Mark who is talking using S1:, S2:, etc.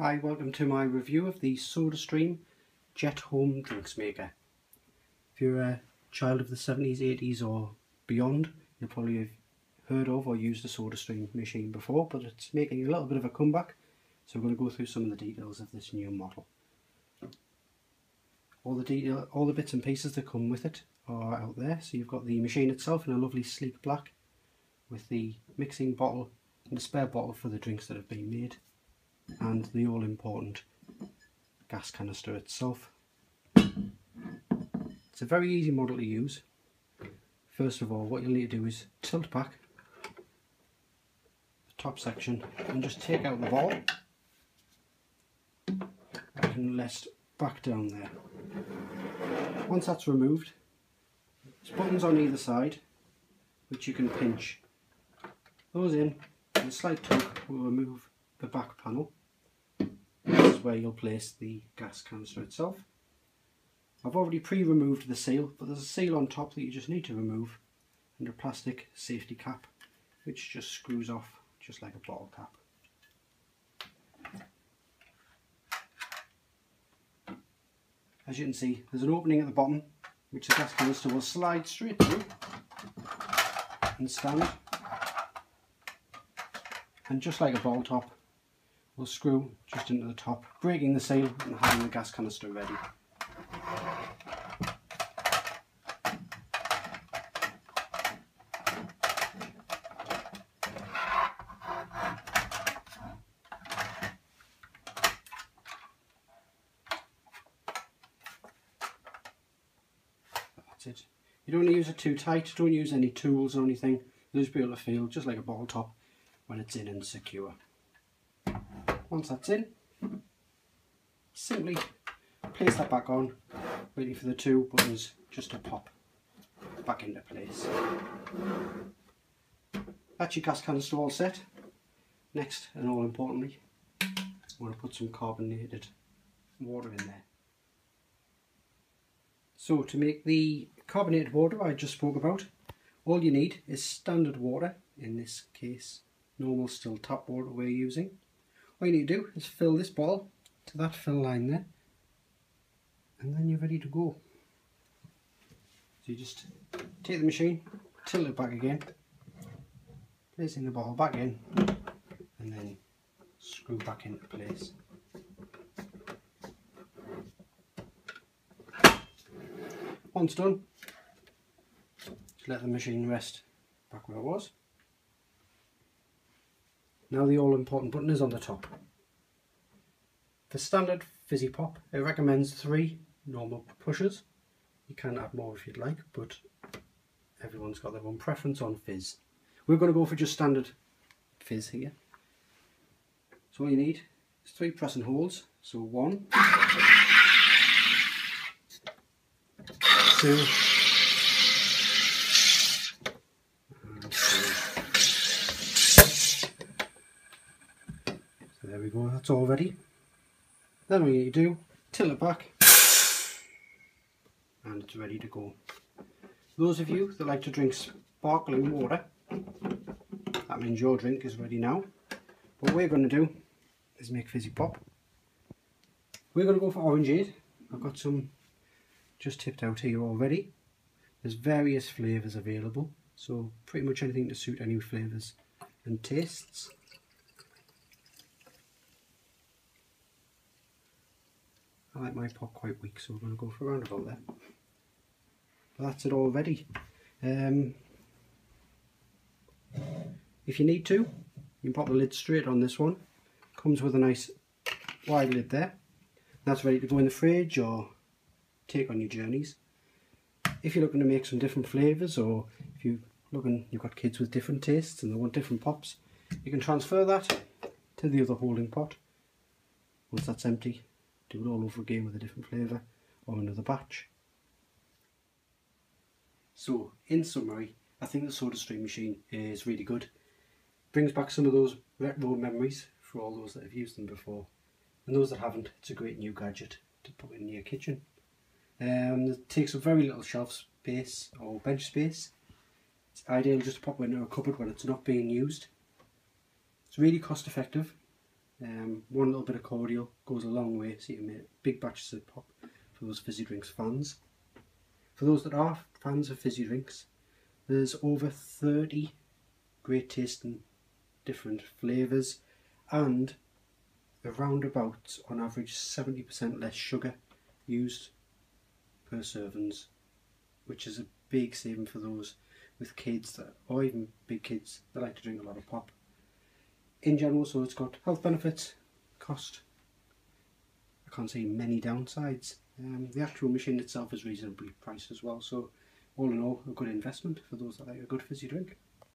S1: Hi, welcome to my review of the SodaStream Jet Home Drinks Maker. If you're a child of the 70s, 80s or beyond, you'll probably have heard of or used a SodaStream machine before, but it's making a little bit of a comeback, so we're going to go through some of the details of this new model. All the detail, all the bits and pieces that come with it are out there. So you've got the machine itself in a lovely sleek black, with the mixing bottle and a spare bottle for the drinks that have been made and the all important gas canister itself. It's a very easy model to use. First of all what you'll need to do is tilt back the top section and just take out the ball and rest back down there. Once that's removed, there's buttons on either side which you can pinch. Those in and a slight tug will remove the back panel where you'll place the gas canister itself. I've already pre-removed the seal, but there's a seal on top that you just need to remove and a plastic safety cap which just screws off just like a bottle cap. As you can see, there's an opening at the bottom which the gas canister will slide straight through and stand. And just like a bottle top, we'll screw just into the top, breaking the seal and having the gas canister ready. That's it. You don't want to use it too tight, don't use any tools or anything. You'll just be able to feel just like a bottle top when it's in and secure. Once that's in, simply place that back on, waiting for the two buttons just to pop back into place. That's your gas canister all set. Next, and all importantly, I'm going to put some carbonated water in there. So to make the carbonated water I just spoke about, all you need is standard water, in this case normal still tap water we're using, all you need to do is fill this ball to that fill line there and then you're ready to go. So you just take the machine, tilt it back again, placing the ball back in and then screw back into place. Once done, just let the machine rest back where it was. Now the all important button is on the top. For standard fizzy pop, it recommends three normal pushes. You can add more if you'd like, but everyone's got their own preference on fizz. We're going to go for just standard fizz here. So all you need is three press and holds. So one, two, there we go, that's all ready. Then what you do, tilt it back and it's ready to go. Those of you that like to drink sparkling water, that means your drink is ready now. What we're going to do is make fizzy pop. We're going to go for orangeade. I've got some just tipped out here already. There's various flavours available, so pretty much anything to suit any flavours and tastes. Like my pot quite weak so we're going to go for around about there. But that's it already. Um, if you need to, you can pop the lid straight on this one. Comes with a nice wide lid there. That's ready to go in the fridge or take on your journeys. If you're looking to make some different flavours or if you're looking, you've got kids with different tastes and they want different pops, you can transfer that to the other holding pot once that's empty do it all over again with a different flavour or another batch. So, in summary, I think the SodaStream machine is really good. Brings back some of those retro memories for all those that have used them before. And those that haven't, it's a great new gadget to put in your kitchen. Um, it takes up very little shelf space or bench space. It's ideal just to pop it into a cupboard when it's not being used. It's really cost effective Um, one little bit of cordial goes a long way, so you can make big batches of pop for those fizzy drinks fans. For those that are fans of fizzy drinks, there's over 30 great tasting different flavours and around about on average 70% less sugar used per servings which is a big saving for those with kids that or even big kids that like to drink a lot of pop in general so it's got health benefits cost. I can't see many downsides. Um, the actual machine itself is reasonably priced as well so all in all a good investment for those that like a good fizzy drink